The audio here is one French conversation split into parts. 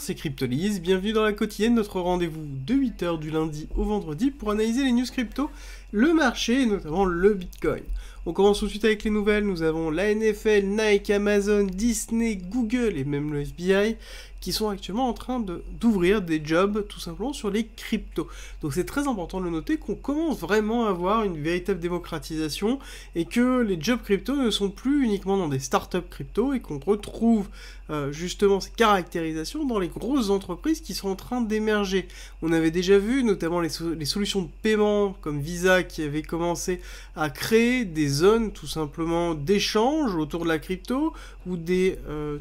C'est Cryptolise, bienvenue dans la quotidienne, notre rendez-vous de 8h du lundi au vendredi pour analyser les news crypto, le marché et notamment le Bitcoin. On commence tout de suite avec les nouvelles, nous avons la NFL, Nike, Amazon, Disney, Google et même le FBI qui sont actuellement en train d'ouvrir des jobs tout simplement sur les cryptos. Donc c'est très important de noter qu'on commence vraiment à avoir une véritable démocratisation et que les jobs crypto ne sont plus uniquement dans des startups crypto et qu'on retrouve euh, justement ces caractérisations dans les grosses entreprises qui sont en train d'émerger. On avait déjà vu notamment les, les, solutions de paiement comme Visa qui avait commencé à créer des tout simplement d'échange autour de la crypto ou des euh,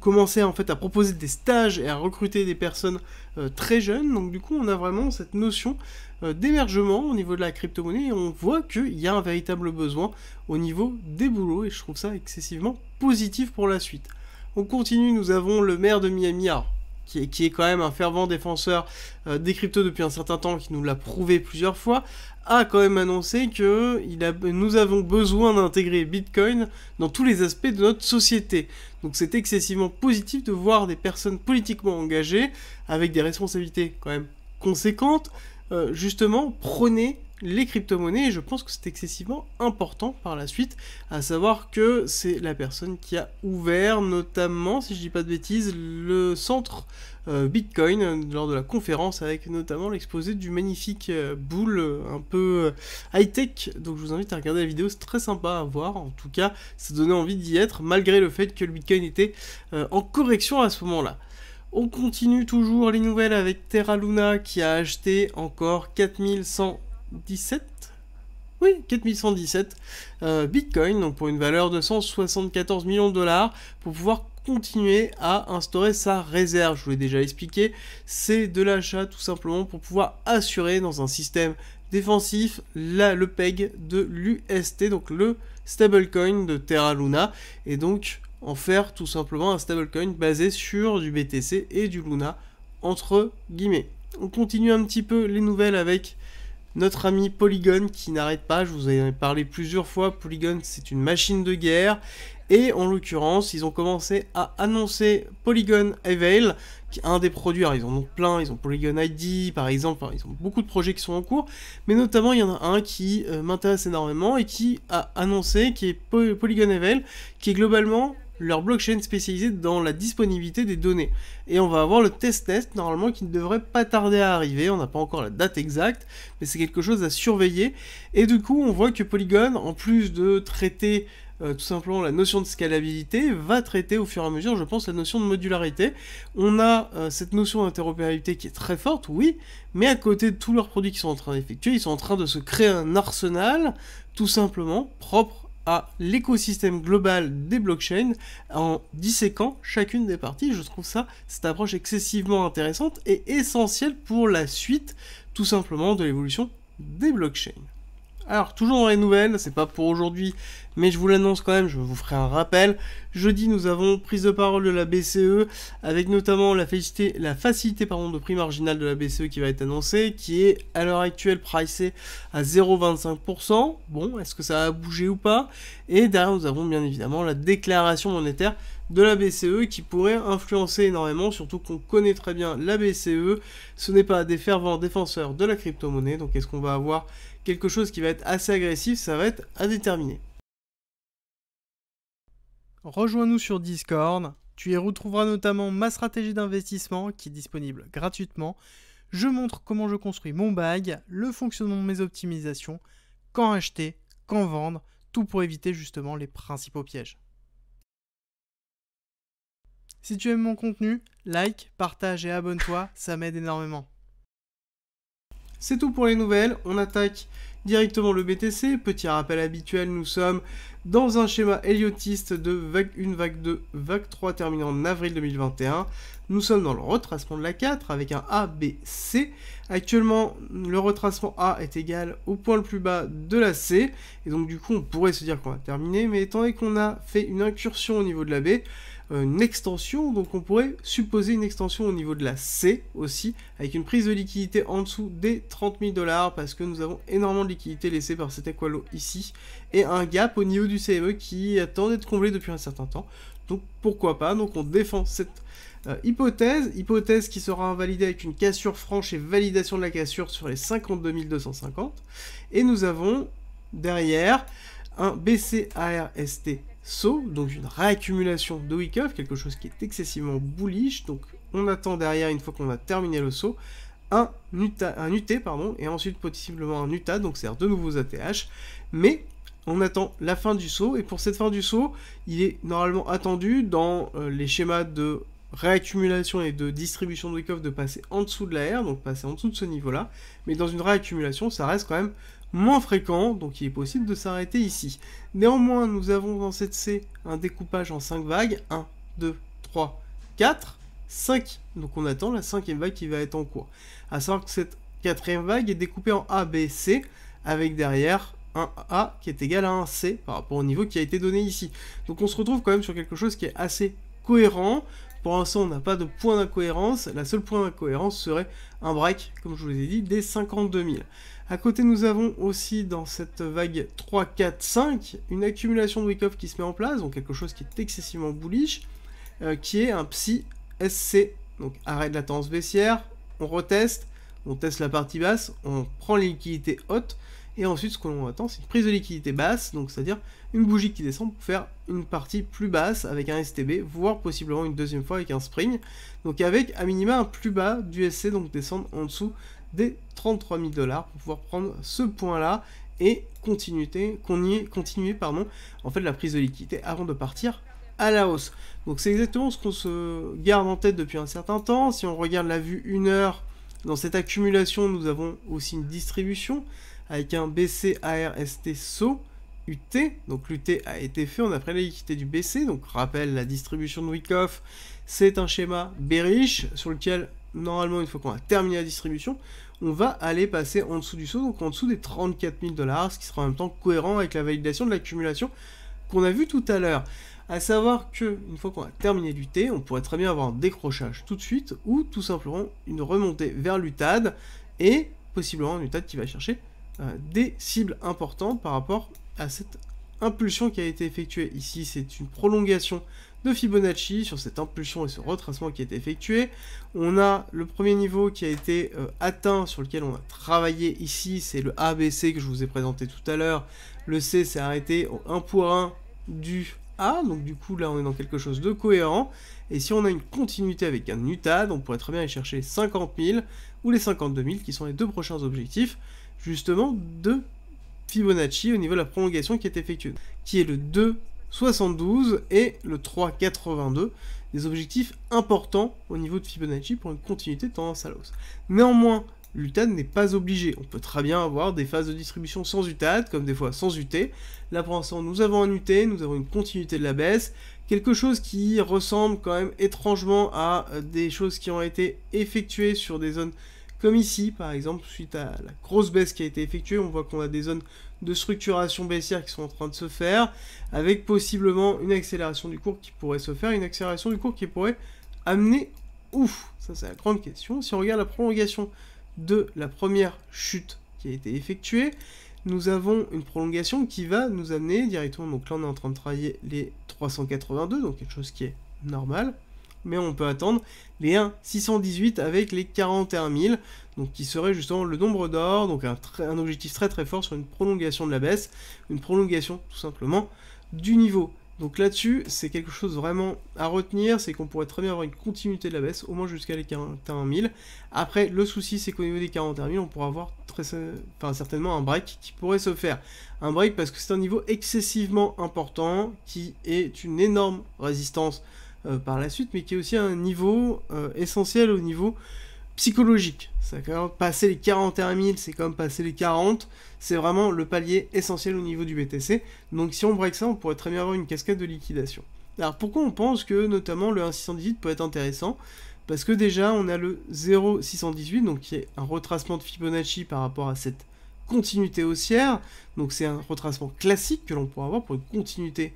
commencer en fait à proposer des stages et à recruter des personnes euh, très jeunes. Donc du coup, on a vraiment cette notion euh, d'émergement au niveau de la crypto-monnaie et on voit qu'il y a un véritable besoin au niveau des boulots et je trouve ça excessivement positif pour la suite. On continue, nous avons le maire de Miami, qui, est, qui, est, quand même un fervent défenseur euh, des cryptos depuis un certain temps, qui nous l'a prouvé plusieurs fois, a quand même annoncé que nous avons besoin d'intégrer Bitcoin dans tous les aspects de notre société. Donc c'est excessivement positif de voir des personnes politiquement engagées, avec des responsabilités quand même conséquentes, euh, justement prôner les crypto-monnaies je pense que c'est excessivement important par la suite, à savoir que c'est la personne qui a ouvert notamment, si je dis pas de bêtises, le centre euh, Bitcoin lors de la conférence avec notamment l'exposé du magnifique euh, boule euh, un peu high-tech. Donc je vous invite à regarder la vidéo, c'est très sympa à voir. En tout cas, ça donnait envie d'y être malgré le fait que le Bitcoin était en correction à ce moment-là. On continue toujours les nouvelles avec Terra Luna qui a acheté encore 4100 17 oui, 4117 euh, Bitcoin, donc pour une valeur de 174 millions de dollars, pour pouvoir continuer à instaurer sa réserve. Je vous l'ai déjà expliqué, c'est de l'achat tout simplement pour pouvoir assurer dans un système défensif la, le PEG de l'UST, donc le stablecoin de Terra Luna, et donc en faire tout simplement un stablecoin basé sur du BTC et du Luna, entre guillemets. On continue un petit peu les nouvelles avec notre ami Polygon qui n'arrête pas, je vous en ai parlé plusieurs fois, Polygon c'est une machine de guerre, et en l'occurrence ils ont commencé à annoncer Polygon Avail, qui est un des produits, alors ils en ont plein, ils ont Polygon ID par exemple, ils ont beaucoup de projets qui sont en cours, mais notamment il y en a un qui euh, m'intéresse énormément et qui a annoncé, qui est Polygon Avail, qui est globalement leur blockchain spécialisée dans la disponibilité des données. Et on va avoir le test-test normalement qui ne devrait pas tarder à arriver, on n'a pas encore la date exacte, mais c'est quelque chose à surveiller. Et du coup on voit que Polygon, en plus de traiter euh, tout simplement la notion de scalabilité, va traiter au fur et à mesure, je pense, la notion de modularité. On a euh, cette notion d'interopérabilité qui est très forte, oui, mais à côté de tous leurs produits qu'ils sont en train d'effectuer, ils sont en train de se créer un arsenal, tout simplement, propre à l'écosystème global des blockchains en disséquant chacune des parties. Je trouve ça, cette approche excessivement intéressante et essentielle pour la suite, tout simplement, de l'évolution des blockchains. Alors, toujours dans les nouvelles, c'est pas pour aujourd'hui, mais je vous l'annonce quand même, je vous ferai un rappel. Jeudi, nous avons prise de parole de la BCE, avec notamment la facilité, pardon, de prix marginal de la BCE qui va être annoncée, qui est à l'heure actuelle pricée à 0,25%. Bon, est-ce que ça a bougé ou pas? Et derrière, nous avons bien évidemment la déclaration monétaire de la BCE qui pourrait influencer énormément, surtout qu'on connaît très bien la BCE. Ce n'est pas des fervents défenseurs de la crypto-monnaie, donc est-ce qu'on va avoir quelque chose qui va être assez agressif? Ça va être à déterminer. Rejoins-nous sur Discord. Tu y retrouveras notamment ma stratégie d'investissement qui est disponible gratuitement. Je montre comment je construis mon bag, le fonctionnement de mes optimisations, quand acheter, quand vendre, tout pour éviter justement les principaux pièges. Si tu aimes mon contenu, like, partage et abonne-toi, ça m'aide énormément. C'est tout pour les nouvelles, on attaque directement le BTC. Petit rappel habituel, nous sommes dans un schéma héliotiste de vague 1, vague 2, vague 3 terminant en avril 2021. Nous sommes dans le retracement de la 4 avec un A, B, C. Actuellement, le retracement A est égal au point le plus bas de la C. Et donc du coup, on pourrait se dire qu'on va terminer. Mais étant donné qu'on a fait une incursion au niveau de la B, une extension, donc on pourrait supposer une extension au niveau de la C aussi, avec une prise de liquidité en dessous des 30 000 dollars, parce que nous avons énormément de liquidité laissée par cet Equalo ici, et un gap au niveau du CME qui attend d'être comblé depuis un certain temps. Donc pourquoi pas, donc on défend cette Euh, hypothèse, hypothèse qui sera invalidée avec une cassure franche et validation de la cassure sur les 52 250. Et nous avons derrière un BCARST saut, donc une réaccumulation de Wyckoff, quelque chose qui est excessivement bullish. Donc on attend derrière, une fois qu'on a terminé le saut, un, un UT, pardon, et ensuite possiblement un UTA, donc c'est-à-dire de nouveaux ATH. Mais on attend la fin du saut, et pour cette fin du saut, il est normalement attendu dans euh, les schémas de réaccumulation et de distribution de Wyckoff de passer en dessous de la R, donc passer en dessous de ce niveau-là, mais dans une réaccumulation, ça reste quand même moins fréquent, donc il est possible de s'arrêter ici. Néanmoins, nous avons dans cette C un découpage en 5 vagues, 1, 2, 3, 4, 5. Donc on attend la cinquième vague qui va être en cours. À savoir que cette quatrième vague est découpée en A, B, C, avec derrière un A qui est égal à un C par rapport au niveau qui a été donné ici. Donc on se retrouve quand même sur quelque chose qui est assez cohérent. Pour l'instant, on n'a pas de point d'incohérence. La seule point d'incohérence serait un break, comme je vous ai dit, des 52 000. À côté, nous avons aussi dans cette vague 3, 4, 5, une accumulation de Wyckoff qui se met en place, donc quelque chose qui est excessivement bullish, euh, qui est un Psy SC. Donc arrêt de la tendance baissière, on reteste, on teste la partie basse, on prend les liquidités hautes, et ensuite ce que l'on attend c'est une prise de liquidité basse, donc c'est-à-dire une bougie qui descend pour faire une partie plus basse avec un STB, voire possiblement une deuxième fois avec un spring, donc avec à minima un plus bas du SC, donc descendre en dessous des 33 000 dollars pour pouvoir prendre ce point-là et continuer, pardon, en fait la prise de liquidité avant de partir à la hausse. Donc c'est exactement ce qu'on se garde en tête depuis un certain temps. Si on regarde la vue 1 heure, dans cette accumulation, nous avons aussi une distribution avec un BC ARST SO UT. Donc l'UT a été fait, on a pris la liquidité du BC. Donc rappel, la distribution de Wyckoff, c'est un schéma bearish sur lequel normalement, une fois qu'on a terminé la distribution, on va aller passer en dessous du saut, donc en dessous des 34 000 dollars, ce qui sera en même temps cohérent avec la validation de l'accumulation qu'on a vu tout à l'heure. À savoir que une fois qu'on a terminé l'UT, on pourrait très bien avoir un décrochage tout de suite, ou tout simplement une remontée vers l'UTAD, et possiblement un UTAD qui va chercher des cibles importantes par rapport à cette impulsion qui a été effectuée. Ici, c'est une prolongation de Fibonacci sur cette impulsion et ce retracement qui a été effectué. On a le premier niveau qui a été euh, atteint, sur lequel on a travaillé ici, c'est le ABC que je vous ai présenté tout à l'heure. Le C s'est arrêté au 1 pour 1 du A, donc du coup là on est dans quelque chose de cohérent. Et si on a une continuité avec un UTAD, on pourrait très bien aller chercher les 50 000 ou les 52 000 qui sont les deux prochains objectifs justement de Fibonacci au niveau de la prolongation qui est effectuée, qui est le 2 72 et le 3,82, des objectifs importants au niveau de Fibonacci pour une continuité de tendance à l'hausse. Néanmoins, l'UTAD n'est pas obligé. On peut très bien avoir des phases de distribution sans UTAD, comme des fois sans UT. Là pour l'instant, nous avons un UT, nous avons une continuité de la baisse, quelque chose qui ressemble quand même étrangement à des choses qui ont été effectuées sur des zones comme ici, par exemple, suite à la grosse baisse qui a été effectuée, on voit qu'on a des zones de structuration baissière qui sont en train de se faire, avec possiblement une accélération du cours qui pourrait se faire, une accélération du cours qui pourrait amener ouf Ça, c'est la grande question. Si on regarde la prolongation de la première chute qui a été effectuée, nous avons une prolongation qui va nous amener directement, donc là on est en train de travailler les 382, donc quelque chose qui est normal, mais on peut attendre les 1,618 avec les 41 000, donc qui serait justement le nombre d'or, donc un, objectif très très fort sur une prolongation de la baisse, une prolongation tout simplement du niveau. Donc là-dessus, c'est quelque chose vraiment à retenir, c'est qu'on pourrait très bien avoir une continuité de la baisse, au moins jusqu'à les 41 000. Après, le souci, c'est qu'au niveau des 41 000, on pourra avoir très, certainement un break qui pourrait se faire. Un break parce que c'est un niveau excessivement important, qui est une énorme résistance euh, par la suite, mais qui est aussi un niveau euh, essentiel au niveau psychologique. Passer les 41 000, c'est comme passer les 40. C'est vraiment le palier essentiel au niveau du BTC. Donc si on break ça, on pourrait très bien avoir une cascade de liquidation. Alors pourquoi on pense que notamment le 1,618 peut être intéressant? Parce que déjà on a le 0,618, donc qui est un retracement de Fibonacci par rapport à cette continuité haussière. Donc c'est un retracement classique que l'on pourrait avoir pour une continuité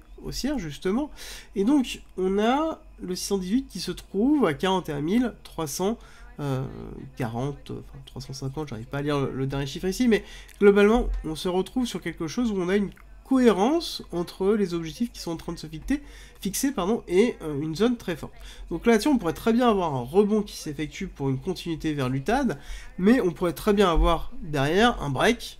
justement. Et donc on a le 618 qui se trouve à 41 340, euh, enfin 350, j'arrive pas à lire le, dernier chiffre ici, mais globalement on se retrouve sur quelque chose où on a une cohérence entre les objectifs qui sont en train de se fixer, fixer pardon, et euh, une zone très forte. Donc là-dessus, on pourrait très bien avoir un rebond qui s'effectue pour une continuité vers l'UTAD, mais on pourrait très bien avoir derrière un break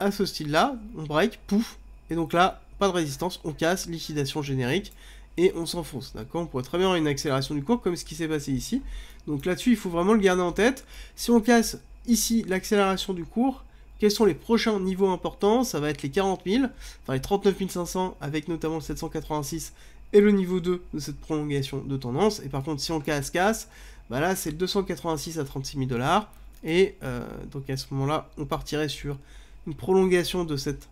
à ce style-là, on break, pouf, et donc là, pas de résistance, on casse, liquidation générique, et on s'enfonce, d'accord? On pourrait très bien avoir une accélération du cours, comme ce qui s'est passé ici. Donc là-dessus, il faut vraiment le garder en tête. Si on casse ici l'accélération du cours, quels sont les prochains niveaux importants? Ça va être les 40 000, enfin les 39 500 avec notamment le 786 et le niveau 2 de cette prolongation de tendance. Et par contre, si on casse, casse, bah là c'est le 286 à 36 000 dollars. Et euh, donc à ce moment-là, on partirait sur une prolongation de cette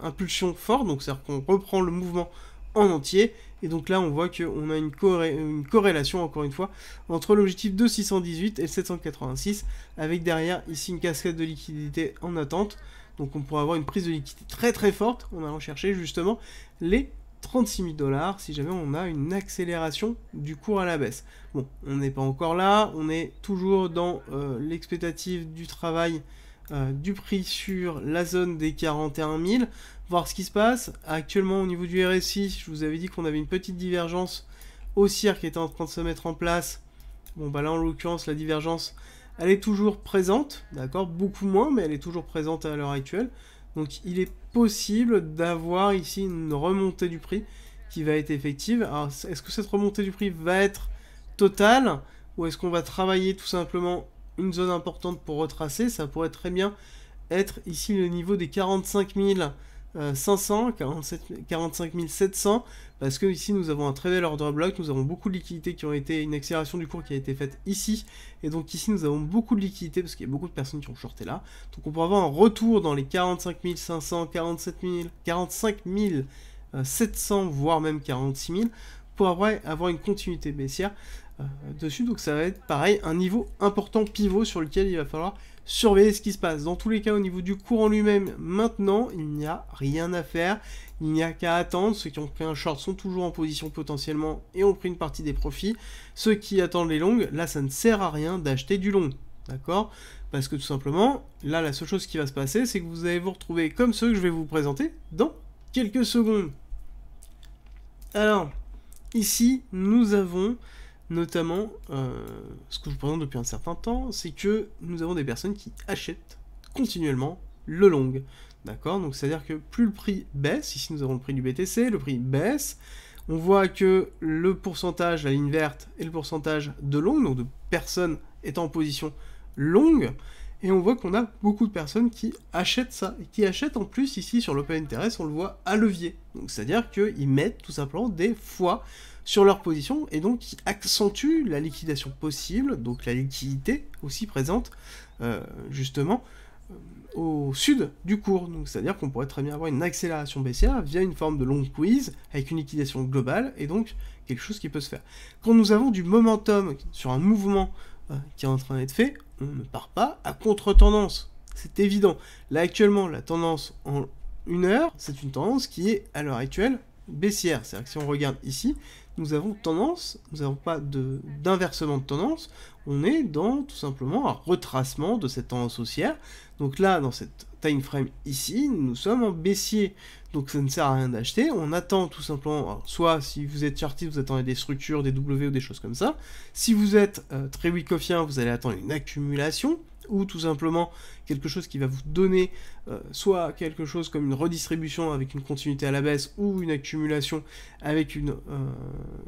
impulsion forte, donc c'est-à-dire qu'on reprend le mouvement en entier. Et donc là, on voit qu'on a une, corrélation, encore une fois, entre l'objectif de 618 et le 786, avec derrière ici une cascade de liquidité en attente. Donc on pourrait avoir une prise de liquidité très très forte en allant chercher justement les 36 000 dollars si jamais on a une accélération du cours à la baisse. Bon, on n'est pas encore là, on est toujours dans euh, l'expectative du travail euh, du prix sur la zone des 41 000, voir ce qui se passe. Actuellement au niveau du RSI, je vous avais dit qu'on avait une petite divergence haussière qui était en train de se mettre en place. Bon bah là en l'occurrence la divergence elle est toujours présente, d'accord? Beaucoup moins mais elle est toujours présente à l'heure actuelle. Donc il est possible d'avoir ici une remontée du prix qui va être effective. Alors est-ce que cette remontée du prix va être totale? Ou est-ce qu'on va travailler tout simplement une zone importante pour retracer, ça pourrait très bien être ici le niveau des 45 500, 45 700, parce que ici nous avons un très bel order block, nous avons beaucoup de liquidités qui ont été, une accélération du cours qui a été faite ici, et donc ici nous avons beaucoup de liquidités, parce qu'il y a beaucoup de personnes qui ont shorté là, donc on pourrait avoir un retour dans les 45 500, 47 000, 45 700, voire même 46 000, pour avoir, une continuité baissière. Euh, dessus. Donc ça va être pareil, un niveau important pivot sur lequel il va falloir surveiller ce qui se passe. Dans tous les cas, au niveau du cours en lui-même, maintenant, il n'y a rien à faire. Il n'y a qu'à attendre. Ceux qui ont pris un short sont toujours en position potentiellement et ont pris une partie des profits. Ceux qui attendent les longues, là, ça ne sert à rien d'acheter du long. D'accord? Parce que tout simplement, là, la seule chose qui va se passer, c'est que vous allez vous retrouver comme ceux que je vais vous présenter dans quelques secondes. Alors, ici, nous avons Notamment, euh, ce que je vous présente depuis un certain temps, c'est que nous avons des personnes qui achètent continuellement le long. D'accord? Donc c'est-à-dire que plus le prix baisse, ici nous avons le prix du BTC, le prix baisse, on voit que le pourcentage, la ligne verte, et le pourcentage de long, donc de personnes étant en position longue, et on voit qu'on a beaucoup de personnes qui achètent ça, et qui achètent en plus ici sur l'Open Interest, on le voit à levier. Donc c'est-à-dire qu'ils mettent tout simplement des fois sur leur position et donc qui accentue la liquidation possible, donc la liquidité aussi présente euh, justement euh, au sud du cours. Donc c'est-à-dire qu'on pourrait très bien avoir une accélération baissière via une forme de long quiz avec une liquidation globale et donc quelque chose qui peut se faire. Quand nous avons du momentum sur un mouvement qui est en train d'être fait, on ne part pas à contre-tendance. C'est évident. Là actuellement, la tendance en une heure, c'est une tendance qui est à l'heure actuelle baissière. C'est-à-dire que si on regarde ici, nous avons tendance, nous n'avons pas d'inversement de, tendance, on est dans tout simplement un retracement de cette tendance haussière. Donc là, dans cette frame ici, nous sommes en baissier, donc ça ne sert à rien d'acheter. On attend tout simplement, soit si vous êtes chartiste, vous attendez des structures, des W ou des choses comme ça. Si vous êtes euh, très wickoffien, vous allez attendre une accumulation ou tout simplement quelque chose qui va vous donner euh, soit quelque chose comme une redistribution avec une continuité à la baisse ou une accumulation avec euh,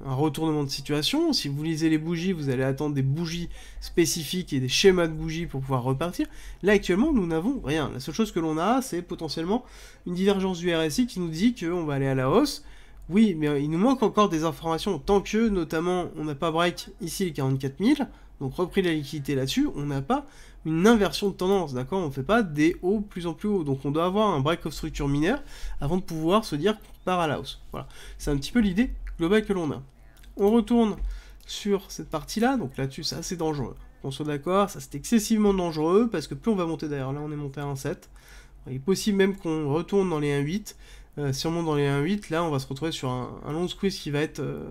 un retournement de situation. Si vous lisez les bougies, vous allez attendre des bougies spécifiques et des schémas de bougies pour pouvoir repartir. Là actuellement, nous n'avons rien. La seule chose que l'on a, c'est potentiellement une divergence du RSI qui nous dit qu'on va aller à la hausse. Oui, mais il nous manque encore des informations tant que, notamment, on n'a pas break ici les 44 000, donc repris la liquidité là-dessus, on n'a pas une inversion de tendance, d'accord? On ne fait pas des hauts plus en plus hauts. Donc on doit avoir un break of structure mineure avant de pouvoir se dire qu'on à la hausse. Voilà. C'est un petit peu l'idée globale que l'on a. On retourne sur cette partie-là, donc là-dessus c'est assez dangereux. On soit d'accord, ça c'est excessivement dangereux parce que plus on va monter d'ailleurs, là on est monté à 1,7. Il est possible même qu'on retourne dans les 1,8 euh, monte dans les 1.8, là on va se retrouver sur un, long squeeze qui va être euh,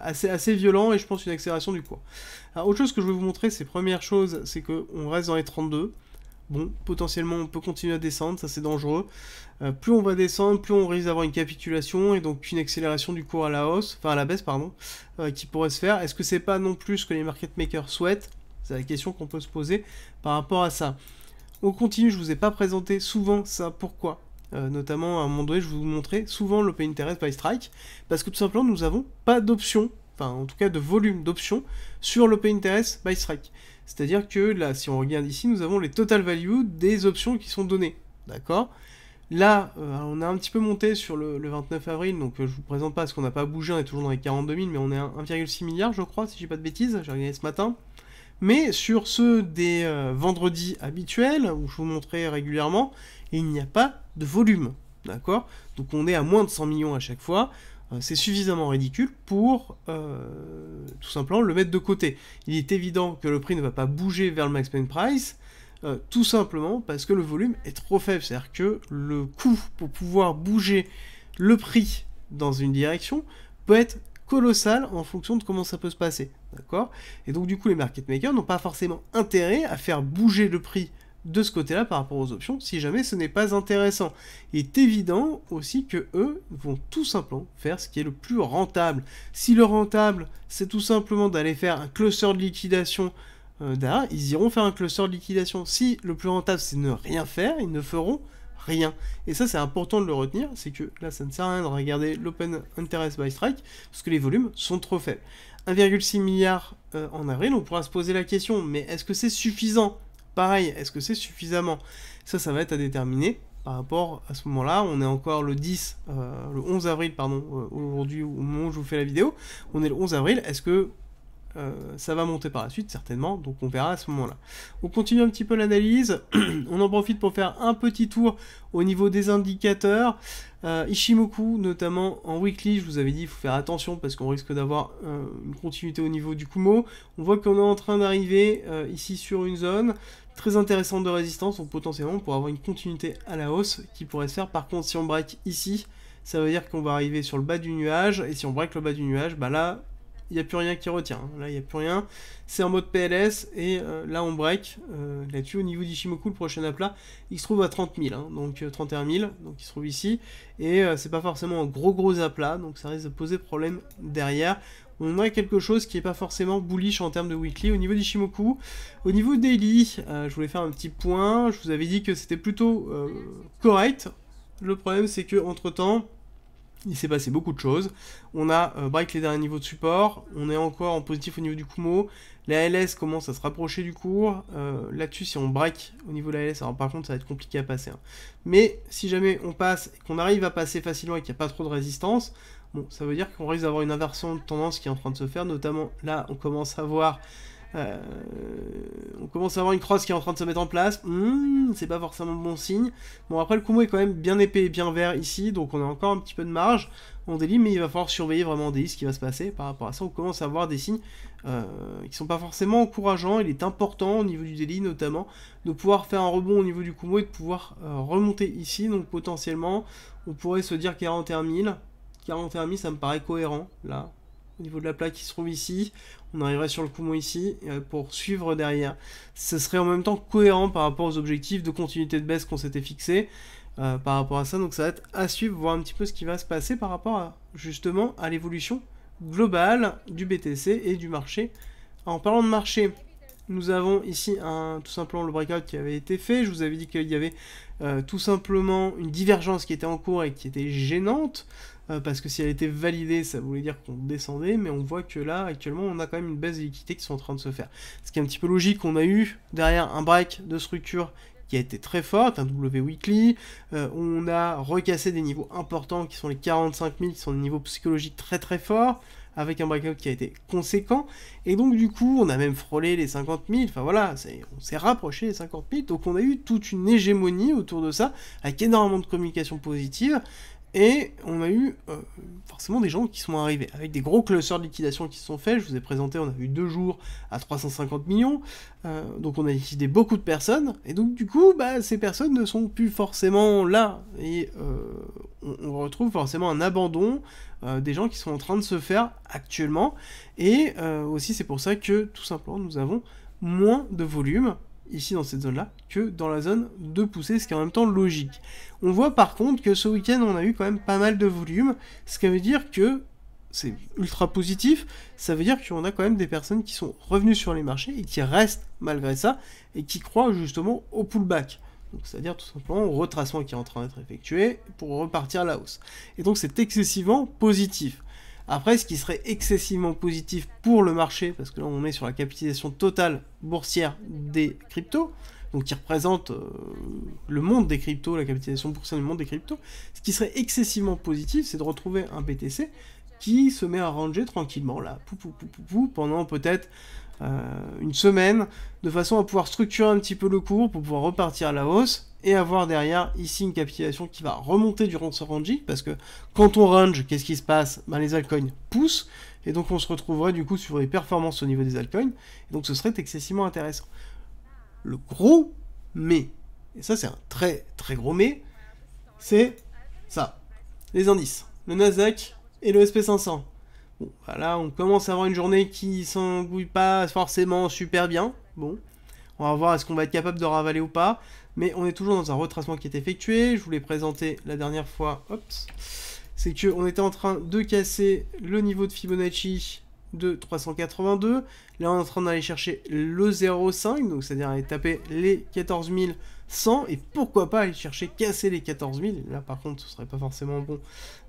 assez, violent et je pense une accélération du cours. Autre chose que je vais vous montrer, c'est première chose, c'est qu'on reste dans les 32. bon, potentiellement on peut continuer à descendre, ça c'est dangereux. Euh, plus on va descendre, plus on risque d'avoir une capitulation et donc une accélération du cours à la hausse, enfin à la baisse pardon, euh, qui pourrait se faire. Est-ce que c'est pas non plus ce que les market makers souhaitent? C'est la question qu'on peut se poser par rapport à ça. On continue, je vous ai pas présenté souvent ça, pourquoi? Euh, notamment à un moment donné, je vous montrer souvent l'open interest by strike, parce que tout simplement nous n'avons pas d'option, enfin en tout cas de volume d'options sur l'open interest by strike. C'est-à-dire que là, si on regarde ici, nous avons les total value des options qui sont données. D'accord? Là, euh, on a un petit peu monté sur le, 29 avril, donc euh, je vous présente pas parce qu'on n'a pas bougé, on est toujours dans les 42 000, mais on est à 1,6 milliard, je crois, si j'ai pas de bêtises, j'ai regardé ce matin. Mais sur ceux des euh, vendredis habituels, où je vous montrais régulièrement, il n'y a pas de volume. D'accord? Donc on est à moins de 100 millions à chaque fois. Euh, c'est suffisamment ridicule pour euh, tout simplement le mettre de côté. Il est évident que le prix ne va pas bouger vers le max price, euh, tout simplement parce que le volume est trop faible. C'est-à-dire que le coût pour pouvoir bouger le prix dans une direction peut être colossal en fonction de comment ça peut se passer. D'accord? Et donc du coup les market makers n'ont pas forcément intérêt à faire bouger le prix de ce côté-là par rapport aux options, si jamais ce n'est pas intéressant. Il est évident aussi que eux vont tout simplement faire ce qui est le plus rentable. Si le rentable, c'est tout simplement d'aller faire un cluster de liquidation euh, derrière, ils iront faire un cluster de liquidation. Si le plus rentable, c'est ne rien faire, ils ne feront rien. Et ça, c'est important de le retenir, c'est que là, ça ne sert à rien de regarder l'open interest by strike, parce que les volumes sont trop faibles. 1,6 milliard euh, en avril, on pourra se poser la question, mais est-ce que c'est suffisant? Pareil, est-ce que c'est suffisamment? Ça, ça va être à déterminer par rapport à ce moment-là. On est encore le 10, euh, le 11 avril, pardon, euh, aujourd'hui, au moment où je vous fais la vidéo. On est le 11 avril. Est-ce que euh, ça va monter par la suite, certainement, donc on verra à ce moment-là. On continue un petit peu l'analyse, on en profite pour faire un petit tour au niveau des indicateurs. Euh, Ishimoku, notamment en weekly, je vous avais dit, il faut faire attention parce qu'on risque d'avoir euh, une continuité au niveau du Kumo. On voit qu'on est en train d'arriver ici sur une zone très intéressante de résistance, donc potentiellement pour avoir une continuité à la hausse qui pourrait se faire. Par contre, si on break ici, ça veut dire qu'on va arriver sur le bas du nuage, et si on break le bas du nuage, bah là, il n'y a plus rien qui retient. Hein. Là, il n'y a plus rien. C'est en mode PLS, et euh, là, on break. Euh, là-dessus, au niveau d'Ishimoku, le prochain aplat, il se trouve à 30 000, hein. donc 31 euh, 000, donc il se trouve ici. Et c'est pas forcément un gros gros aplat, donc ça risque de poser problème derrière. On a quelque chose qui n'est pas forcément bullish en termes de weekly. Au niveau d'Ishimoku, au niveau daily, je voulais faire un petit point. Je vous avais dit que c'était plutôt correct. Le problème, c'est que entre temps, il s'est passé beaucoup de choses. On a euh, break les derniers niveaux de support, on est encore en positif au niveau du Kumo, la LS commence à se rapprocher du cours, euh, là-dessus si on break au niveau de la LS, alors par contre ça va être compliqué à passer. Hein. Mais si jamais on passe qu'on arrive à passer facilement et qu'il n'y a pas trop de résistance, bon ça veut dire qu'on risque d'avoir une inversion de tendance qui est en train de se faire, notamment là on commence à voir euh, on commence à avoir une crosse qui est en train de se mettre en place. Hmm, c'est pas forcément bon signe. Bon, après, le Kumo est quand même bien épais et bien vert ici, donc on a encore un petit peu de marge en délit, mais il va falloir surveiller vraiment des ce qui va se passer par rapport à ça. On commence à avoir des signes euh, qui sont pas forcément encourageants. Il est important au niveau du délit, notamment, de pouvoir faire un rebond au niveau du Kumo et de pouvoir euh, remonter ici. Donc, potentiellement, on pourrait se dire 41 000. 41 000, ça me paraît cohérent, là, au niveau de la plaque qui se trouve ici on arriverait sur le Kumo ici, euh, pour suivre derrière. Ce serait en même temps cohérent par rapport aux objectifs de continuité de baisse qu'on s'était fixé euh, par rapport à ça, donc ça va être à suivre, voir un petit peu ce qui va se passer par rapport à, justement à l'évolution globale du BTC et du marché. en parlant de marché, nous avons ici un, tout simplement le breakout qui avait été fait. Je vous avais dit qu'il y avait euh, tout simplement une divergence qui était en cours et qui était gênante. Euh, parce que si elle était validée, ça voulait dire qu'on descendait, mais on voit que là, actuellement, on a quand même une baisse de liquidité qui sont en train de se faire. Ce qui est un petit peu logique, on a eu derrière un break de structure qui a été très forte, un W weekly, euh, on a recassé des niveaux importants qui sont les 45 000, qui sont des niveaux psychologiques très très forts, avec un breakout qui a été conséquent, et donc du coup on a même frôlé les 50 000, enfin voilà, on s'est rapproché des 50 000, donc on a eu toute une hégémonie autour de ça, avec énormément de communication positive, et on a eu euh, forcément des gens qui sont arrivés avec des gros clusters de liquidation qui se sont faits. Je vous ai présenté, on a eu deux jours à 350 millions. Euh, donc on a liquidé beaucoup de personnes. Et donc du coup, bah, ces personnes ne sont plus forcément là. Et euh, on, retrouve forcément un abandon des gens qui sont en train de se faire actuellement. Et aussi c'est pour ça que tout simplement nous avons moins de volume ici dans cette zone-là, que dans la zone de poussée, ce qui est en même temps logique. On voit par contre que ce week-end, on a eu quand même pas mal de volume, ce qui veut dire que c'est ultra positif, ça veut dire qu'on a quand même des personnes qui sont revenues sur les marchés et qui restent malgré ça, et qui croient justement au pullback. C'est-à-dire tout simplement au retracement qui est en train d'être effectué pour repartir à la hausse. Et donc c'est excessivement positif. Après, ce qui serait excessivement positif pour le marché, parce que là on est sur la capitalisation totale boursière des cryptos, donc qui représente euh, le monde des cryptos, la capitalisation boursière du monde des cryptos, ce qui serait excessivement positif, c'est de retrouver un BTC qui se met à ranger tranquillement là, pou, pendant peut-être une semaine, de façon à pouvoir structurer un petit peu le cours pour pouvoir repartir à la hausse et avoir derrière ici une capitulation qui va remonter durant ce ranging, parce que quand on range, qu'est-ce qui se passe? Ben, Les altcoins poussent, et donc on se retrouverait du coup sur les performances au niveau des altcoins, et donc ce serait excessivement intéressant. Le gros mais, et ça c'est un très très gros mais, c'est ça, les indices, le Nasdaq et le SP500. Voilà, on commence à avoir une journée qui s'engouille pas forcément super bien, bon, on va voir est-ce qu'on va être capable de ravaler ou pas. Mais on est toujours dans un retracement qui est effectué. Je vous l'ai présenté la dernière fois. C'est qu'on était en train de casser le niveau de Fibonacci de 382. Là, on est en train d'aller chercher le 0,5, donc c'est-à-dire aller taper les 14100, et pourquoi pas aller chercher, casser les 14000. Là, par contre, ce serait pas forcément bon,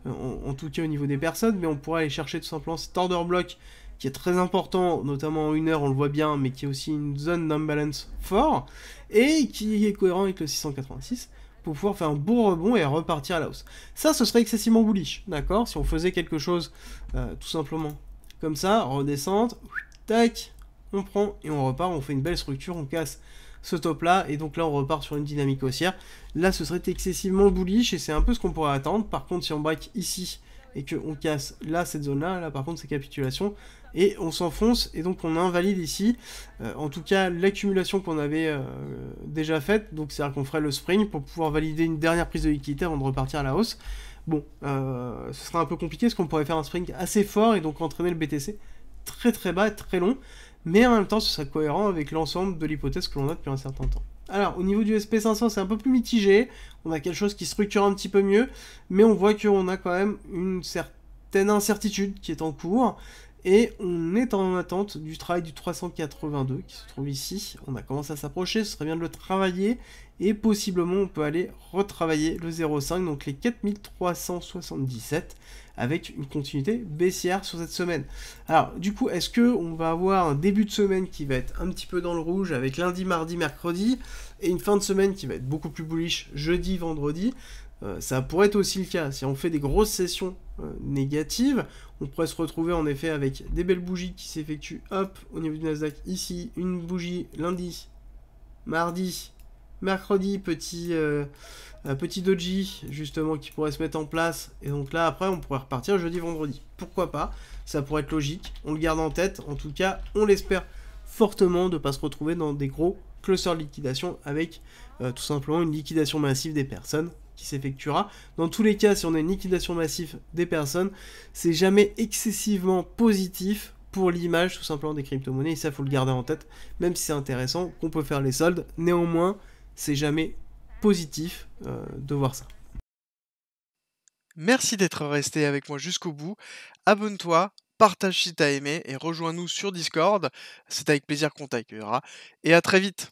euh, en, en, tout cas au niveau des personnes, mais on pourrait aller chercher tout simplement cet order block qui est très important, notamment en une heure, on le voit bien, mais qui est aussi une zone d'imbalance fort, et qui est cohérent avec le 686 pour pouvoir faire un beau rebond et repartir à la hausse. Ça, ce serait excessivement bullish, d'accord? Si on faisait quelque chose euh, tout simplement comme ça, redescente, tac, on prend et on repart, on fait une belle structure, on casse ce top là, et donc là on repart sur une dynamique haussière. Là, ce serait excessivement bullish, et c'est un peu ce qu'on pourrait attendre. Par contre, si on break ici, et qu'on casse là, cette zone-là, là par contre c'est capitulation, et on s'enfonce, et donc on invalide ici, euh, en tout cas l'accumulation qu'on avait euh, déjà faite, donc c'est-à-dire qu'on ferait le spring pour pouvoir valider une dernière prise de liquidité avant de repartir à la hausse. Bon, euh, ce serait un peu compliqué, parce qu'on pourrait faire un spring assez fort, et donc entraîner le BTC très très bas, très long, mais en même temps ce serait cohérent avec l'ensemble de l'hypothèse que l'on a depuis un certain temps. Alors, au niveau du SP500, c'est un peu plus mitigé. On a quelque chose qui structure un petit peu mieux. Mais on voit qu'on a quand même une certaine incertitude qui est en cours. Et on est en attente du travail du 382 qui se trouve ici. On a commencé à s'approcher, ce serait bien de le travailler. Et possiblement, on peut aller retravailler le 0,5, donc les 4377 avec une continuité baissière sur cette semaine. Alors, du coup, est-ce que on va avoir un début de semaine qui va être un petit peu dans le rouge avec lundi, mardi, mercredi, et une fin de semaine qui va être beaucoup plus bullish jeudi, vendredi? Euh, ça pourrait être aussi le cas. Si on fait des grosses sessions euh, négatives, on pourrait se retrouver en effet avec des belles bougies qui s'effectuent, hop, au niveau du Nasdaq, ici, une bougie lundi, mardi, mercredi, petit, euh, petit doji justement qui pourrait se mettre en place. Et donc là après on pourrait repartir jeudi vendredi. Pourquoi pas? Ça pourrait être logique. On le garde en tête. En tout cas, on l'espère fortement de ne pas se retrouver dans des gros clusters de liquidation avec euh, tout simplement une liquidation massive des personnes qui s'effectuera. Dans tous les cas, si on a une liquidation massive des personnes, c'est jamais excessivement positif pour l'image tout simplement des crypto-monnaies. Et ça, faut le garder en tête, même si c'est intéressant qu'on peut faire les soldes. Néanmoins, c'est jamais positif euh, de voir ça. Merci d'être resté avec moi jusqu'au bout. Abonne-toi, partage si t'as aimé et rejoins-nous sur Discord. C'est avec plaisir qu'on t'accueillera. Et à très vite